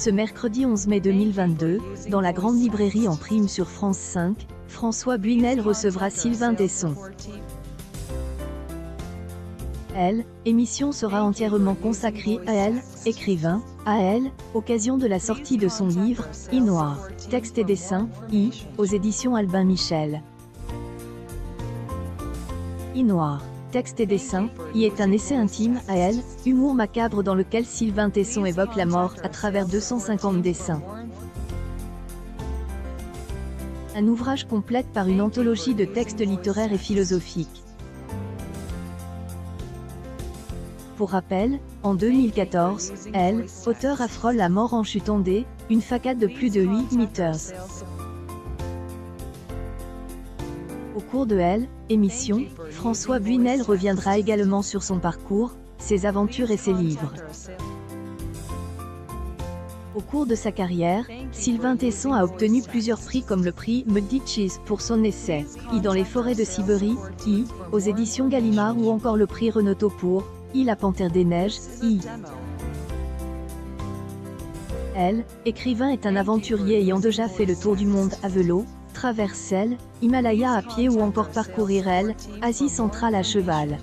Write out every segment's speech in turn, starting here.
Ce mercredi 11 mai 2022, dans la grande librairie en prime sur France 5, François Buinel recevra Sylvain Tesson. Elle, émission sera entièrement consacrée à elle, écrivain, à elle, occasion de la sortie de son livre, I Noir, texte et dessin, I, aux éditions Albin Michel. I Noir, texte et dessin, I est un essai intime à elle, humour macabre dans lequel Sylvain Tesson évoque la mort à travers 250 dessins. Un ouvrage complète par une anthologie de textes littéraires et philosophiques. Pour rappel, en 2014, elle, auteur affrole La mort en chute ondée, une facade de plus de 8 meters. Au cours de Elle, émission, François Buinel reviendra également sur son parcours, ses aventures et ses livres. Au cours de sa carrière, Sylvain Tesson a obtenu plusieurs prix comme le prix Medicis pour son essai I dans les forêts de Sibérie, I, aux éditions Gallimard ou encore le prix Renaudot pour I la panthère des neiges, I. Elle, écrivain est un aventurier ayant déjà fait le tour du monde à vélo, traverse elle, Himalaya à pied ou encore parcourir elle, Asie centrale à cheval.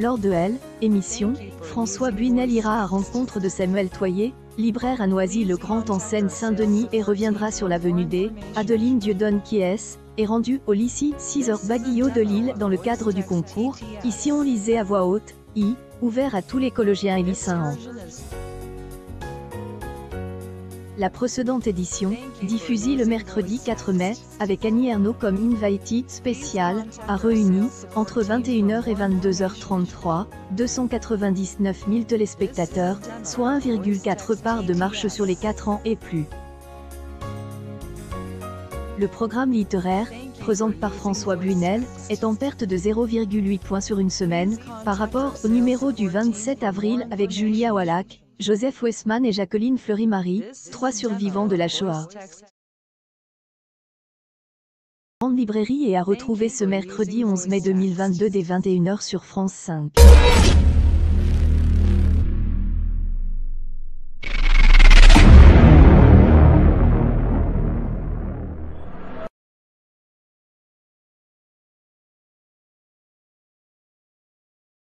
Lors de Elle, émission, François Buinel ira à rencontre de Samuel Toyer, libraire à Noisy-le-Grand en Seine-Saint-Denis et reviendra sur l'avenue D, Adeline Dieudonne qui est, est rendue au lycée 6 heures Baguillot de Lille dans le cadre du concours, ici on lisait à voix haute, I, ouvert à tous les collégiens et lycéens. La précédente édition, diffusée le mercredi 4 mai, avec Annie Ernaux comme invitee spécial, a réuni, entre 21h et 22h33, 299 000 téléspectateurs, soit 1,4 part de marche sur les 4 ans et plus. Le programme littéraire, présente par François Buinel, est en perte de 0,8 points sur une semaine, par rapport au numéro du 27 avril avec Julia Wallach, Joseph Westman et Jacqueline Fleury-Marie, trois survivants de la Shoah. Grande librairie et à retrouver ce mercredi 11 mai 2022 dès 21h sur France 5.